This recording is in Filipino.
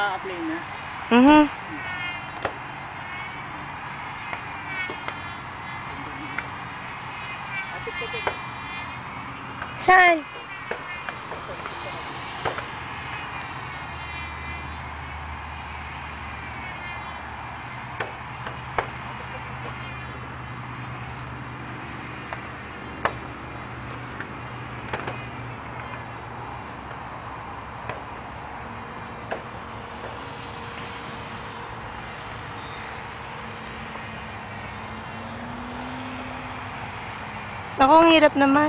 A-apply na. Mhm. Din. Saan? Ako, ang hirap naman.